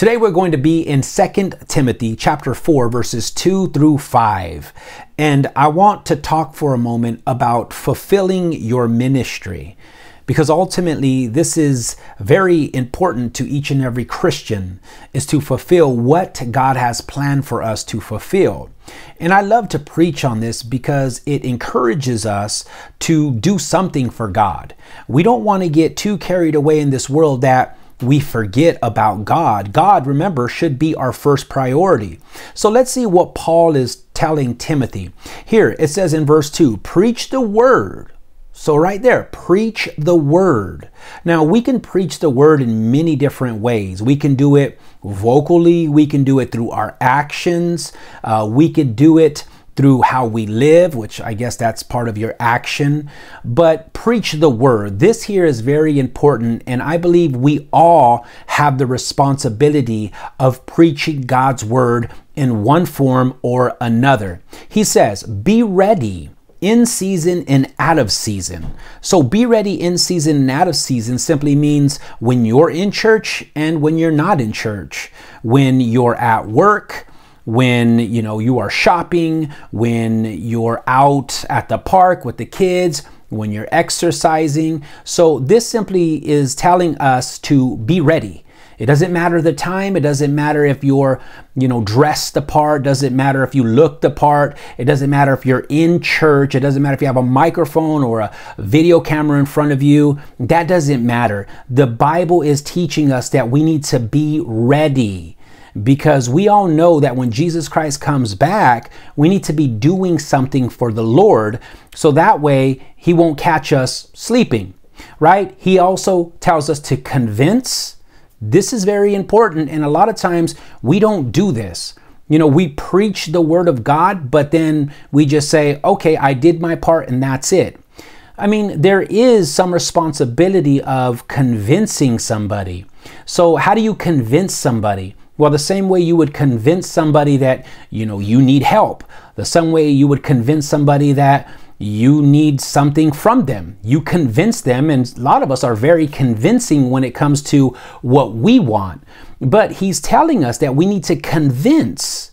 Today we're going to be in 2 Timothy chapter 4 verses 2 through 5. And I want to talk for a moment about fulfilling your ministry because ultimately this is very important to each and every Christian is to fulfill what God has planned for us to fulfill. And I love to preach on this because it encourages us to do something for God. We don't want to get too carried away in this world that we forget about God. God, remember, should be our first priority. So let's see what Paul is telling Timothy. Here it says in verse 2 preach the word. So, right there, preach the word. Now, we can preach the word in many different ways. We can do it vocally, we can do it through our actions, uh, we could do it through how we live, which I guess that's part of your action. But preach the word. This here is very important, and I believe we all have the responsibility of preaching God's word in one form or another. He says, Be ready in season and out of season. So be ready in season and out of season simply means when you're in church and when you're not in church, when you're at work, when you know you are shopping, when you're out at the park with the kids, when you're exercising. So this simply is telling us to be ready. It doesn't matter the time. It doesn't matter if you're, you know, dressed the part. Doesn't matter if you look the part. It doesn't matter if you're in church. It doesn't matter if you have a microphone or a video camera in front of you. That doesn't matter. The Bible is teaching us that we need to be ready because we all know that when Jesus Christ comes back, we need to be doing something for the Lord so that way he won't catch us sleeping, right? He also tells us to convince. This is very important, and a lot of times we don't do this. You know, we preach the word of God, but then we just say, okay, I did my part and that's it. I mean, there is some responsibility of convincing somebody. So, how do you convince somebody? Well, the same way you would convince somebody that, you know, you need help, the same way you would convince somebody that you need something from them. You convince them, and a lot of us are very convincing when it comes to what we want. But he's telling us that we need to convince.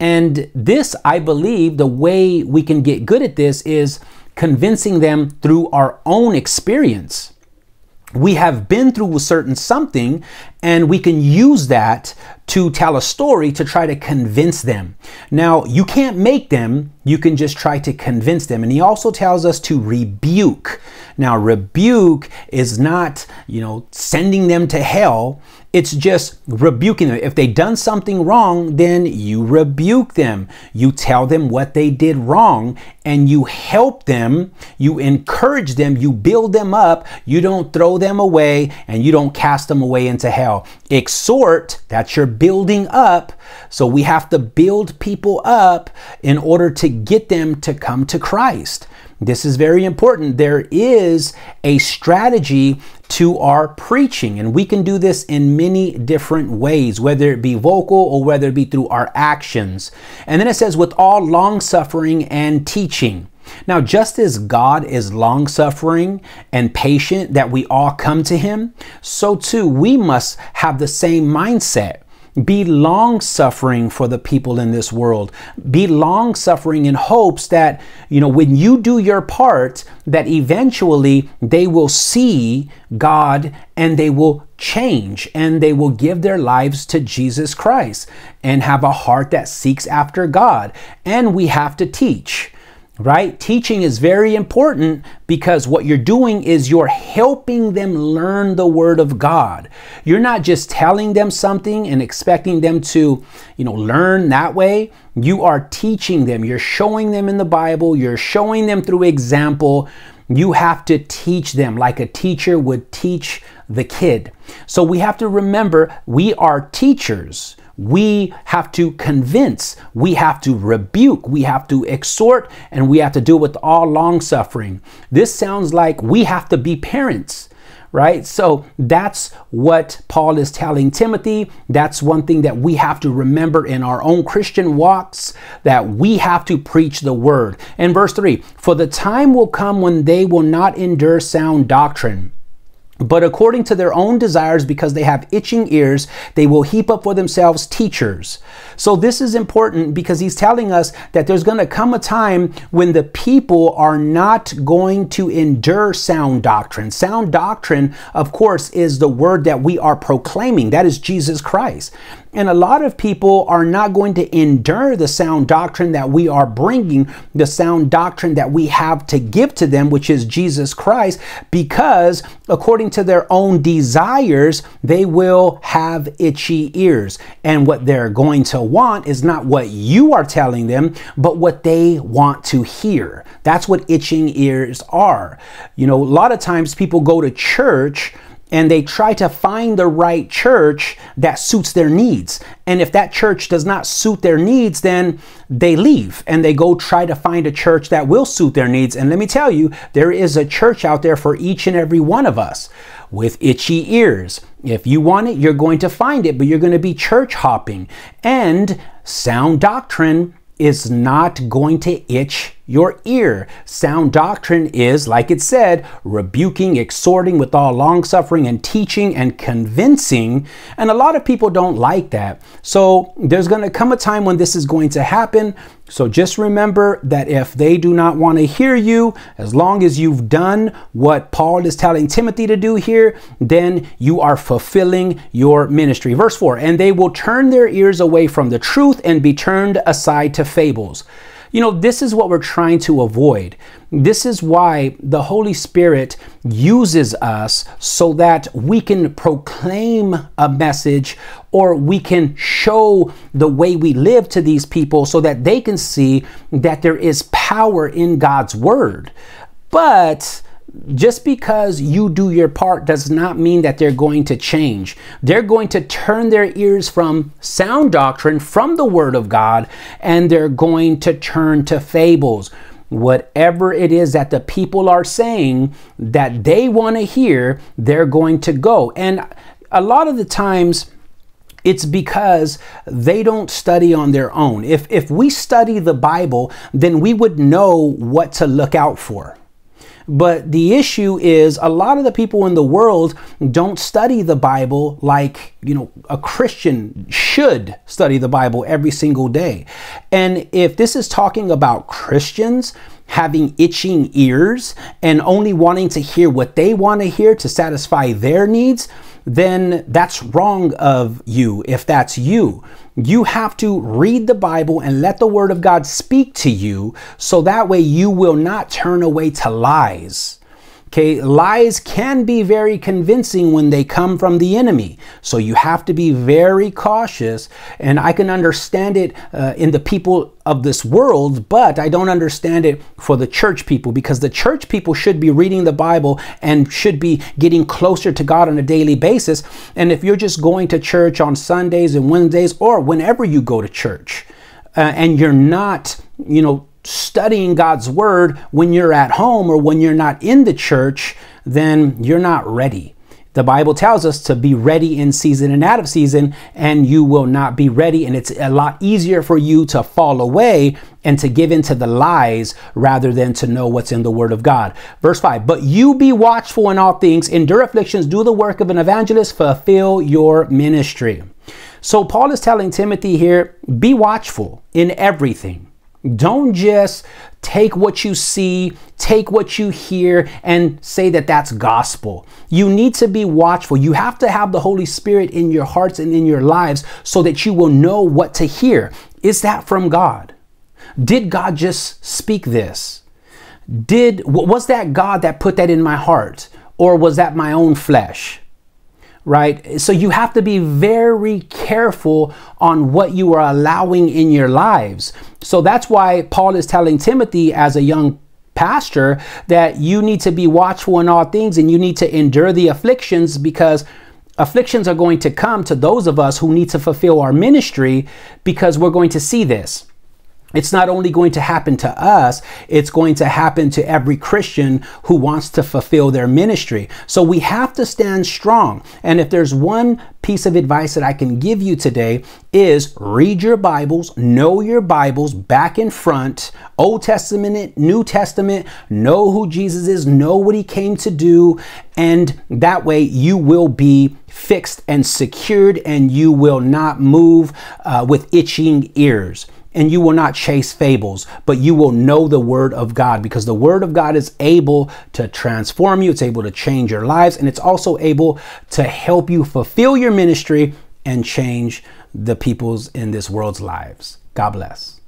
And this, I believe, the way we can get good at this is convincing them through our own experience we have been through a certain something and we can use that to tell a story to try to convince them. Now, you can't make them, you can just try to convince them. And he also tells us to rebuke. Now, rebuke is not, you know, sending them to hell. It's just rebuking them. If they've done something wrong, then you rebuke them. You tell them what they did wrong and you help them, you encourage them, you build them up. You don't throw them away and you don't cast them away into hell. Exhort, that's your building up. So we have to build people up in order to get them to come to Christ. This is very important. There is a strategy to our preaching, and we can do this in many different ways, whether it be vocal or whether it be through our actions. And then it says, with all long suffering and teaching. Now, just as God is long suffering and patient that we all come to Him, so too we must have the same mindset. Be long suffering for the people in this world. Be long suffering in hopes that, you know, when you do your part, that eventually they will see God and they will change and they will give their lives to Jesus Christ and have a heart that seeks after God. And we have to teach right? Teaching is very important because what you're doing is you're helping them learn the word of God. You're not just telling them something and expecting them to, you know, learn that way. You are teaching them. You're showing them in the Bible, you're showing them through example. You have to teach them like a teacher would teach the kid. So we have to remember we are teachers. We have to convince, we have to rebuke, we have to exhort, and we have to do it with all long suffering. This sounds like we have to be parents right? So that's what Paul is telling Timothy. That's one thing that we have to remember in our own Christian walks that we have to preach the word. In verse 3, for the time will come when they will not endure sound doctrine But according to their own desires, because they have itching ears, they will heap up for themselves teachers. So, this is important because he's telling us that there's going to come a time when the people are not going to endure sound doctrine. Sound doctrine, of course, is the word that we are proclaiming. That is Jesus Christ. And a lot of people are not going to endure the sound doctrine that we are bringing, the sound doctrine that we have to give to them, which is Jesus Christ, because according to their own desires, they will have itchy ears. And what they're going to want is not what you are telling them, but what they want to hear. That's what itching ears are. You know, a lot of times people go to church and they try to find the right church that suits their needs. And if that church does not suit their needs, then they leave and they go try to find a church that will suit their needs. And let me tell you, there is a church out there for each and every one of us with itchy ears. If you want it, you're going to find it, but you're going to be church hopping. And sound doctrine is not going to itch your ear. Sound doctrine is, like it said, rebuking, exhorting with all longsuffering and teaching and convincing. And a lot of people don't like that. So there's going to come a time when this is going to happen. So just remember that if they do not want to hear you, as long as you've done what Paul is telling Timothy to do here, then you are fulfilling your ministry. Verse 4 And they will turn their ears away from the truth and be turned aside to fables. You know, this is what we're trying to avoid. This is why the Holy Spirit uses us so that we can proclaim a message or we can show the way we live to these people so that they can see that there is power in God's word. But just because you do your part does not mean that they're going to change. They're going to turn their ears from sound doctrine, from the Word of God, and they're going to turn to fables. Whatever it is that the people are saying that they want to hear, they're going to go. And a lot of the times, it's because they don't study on their own. If, if we study the Bible, then we would know what to look out for. But the issue is a lot of the people in the world don't study the Bible like, you know, a Christian should study the Bible every single day. And if this is talking about Christians, having itching ears and only wanting to hear what they want to hear to satisfy their needs, then that's wrong of you if that's you. You have to read the Bible and let the Word of God speak to you so that way you will not turn away to lies. Okay, lies can be very convincing when they come from the enemy. So you have to be very cautious. And I can understand it uh, in the people of this world, but I don't understand it for the church people because the church people should be reading the Bible and should be getting closer to God on a daily basis. And if you're just going to church on Sundays and Wednesdays or whenever you go to church, uh, and you're not, you know, studying God's word when you're at home or when you're not in the church, then you're not ready. The Bible tells us to be ready in season and out of season, and you will not be ready. And it's a lot easier for you to fall away and to give into the lies rather than to know what's in the Word of God. Verse 5 But you be watchful in all things, endure afflictions, do the work of an evangelist, fulfill your ministry. So, Paul is telling Timothy here be watchful in everything. Don't just take what you see, take what you hear, and say that that's gospel. You need to be watchful. You have to have the Holy Spirit in your hearts and in your lives so that you will know what to hear. Is that from God? Did God just speak this? Did was that God that put that in my heart or was that my own flesh? Right? So you have to be very careful on what you are allowing in your lives. So that's why Paul is telling Timothy as a young pastor that you need to be watchful in all things and you need to endure the afflictions because afflictions are going to come to those of us who need to fulfill our ministry because we're going to see this. It's not only going to happen to us, it's going to happen to every Christian who wants to fulfill their ministry. So we have to stand strong. And if there's one piece of advice that I can give you today is read your Bibles, know your Bibles back and front, Old Testament, New Testament, know who Jesus is, know what he came to do, and that way you will be fixed and secured and you will not move uh, with itching ears and you will not chase fables, but you will know the word of God because the word of God is able to transform you. It's able to change your lives and it's also able to help you fulfill your ministry and change the people's in this world's lives. God bless.